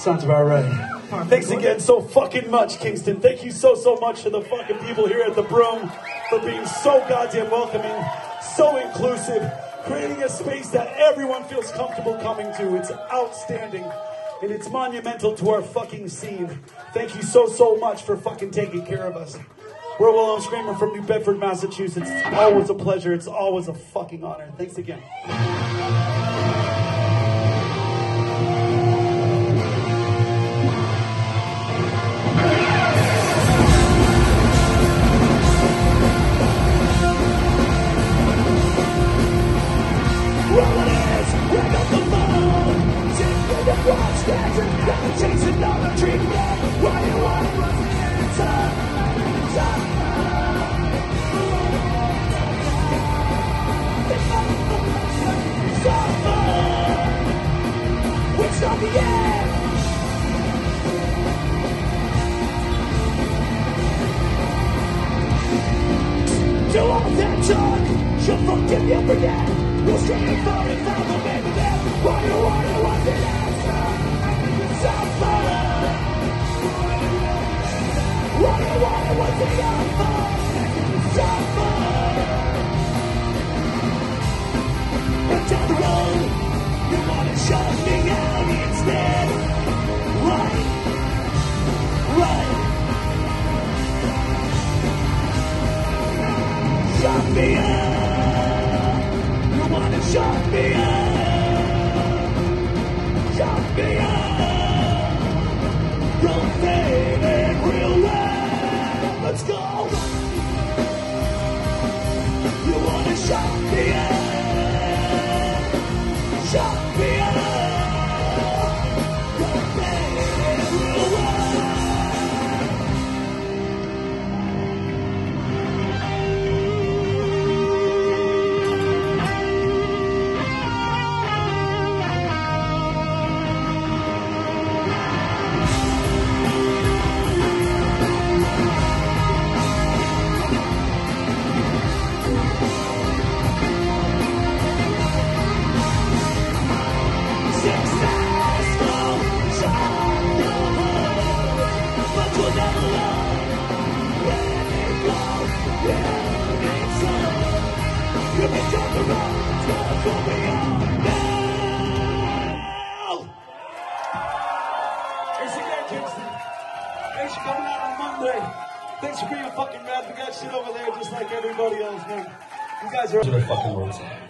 Sounds about right. Thanks again so fucking much, Kingston. Thank you so, so much to the fucking people here at the Broom for being so goddamn welcoming, so inclusive, creating a space that everyone feels comfortable coming to. It's outstanding. And it's monumental to our fucking scene. Thank you so, so much for fucking taking care of us. We're Wilhelm Screamer from New Bedford, Massachusetts. It's always a pleasure. It's always a fucking honor. Thanks again. Do all that talk, she'll forgive you forget. We'll scream for it, follow me to death. What you wanted was an answer. Shut me up. You wanna shut me up. Me Shit over there just like everybody else, man. You guys are. the fucking world.